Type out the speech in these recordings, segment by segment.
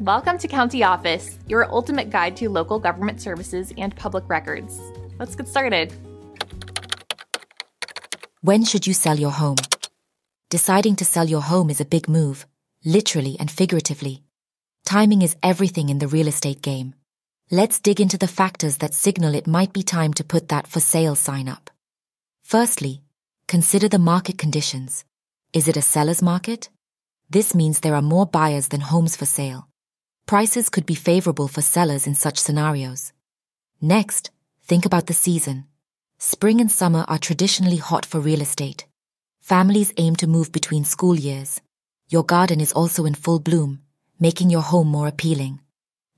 Welcome to County Office, your ultimate guide to local government services and public records. Let's get started. When should you sell your home? Deciding to sell your home is a big move, literally and figuratively. Timing is everything in the real estate game. Let's dig into the factors that signal it might be time to put that for sale sign up. Firstly, consider the market conditions. Is it a seller's market? This means there are more buyers than homes for sale. Prices could be favorable for sellers in such scenarios. Next, think about the season. Spring and summer are traditionally hot for real estate. Families aim to move between school years. Your garden is also in full bloom, making your home more appealing.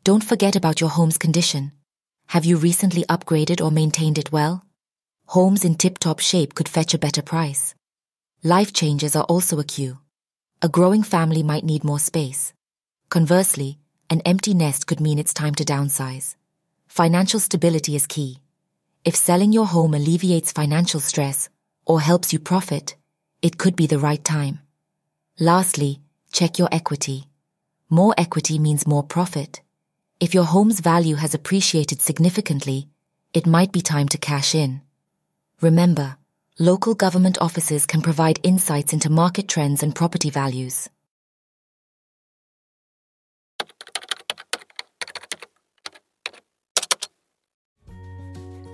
Don't forget about your home's condition. Have you recently upgraded or maintained it well? Homes in tip-top shape could fetch a better price. Life changes are also a cue. A growing family might need more space. Conversely, an empty nest could mean it's time to downsize. Financial stability is key. If selling your home alleviates financial stress or helps you profit, it could be the right time. Lastly, check your equity. More equity means more profit. If your home's value has appreciated significantly, it might be time to cash in. Remember, local government offices can provide insights into market trends and property values.